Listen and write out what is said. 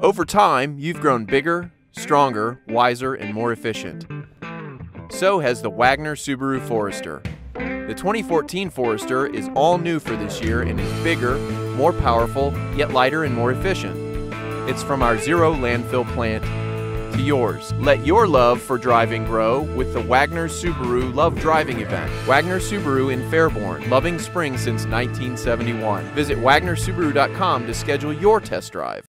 Over time, you've grown bigger, stronger, wiser, and more efficient. So has the Wagner Subaru Forester. The 2014 Forester is all new for this year and is bigger, more powerful, yet lighter and more efficient. It's from our zero landfill plant to yours. Let your love for driving grow with the Wagner Subaru Love Driving event. Wagner Subaru in Fairborn, Loving Spring since 1971. Visit wagnersubaru.com to schedule your test drive.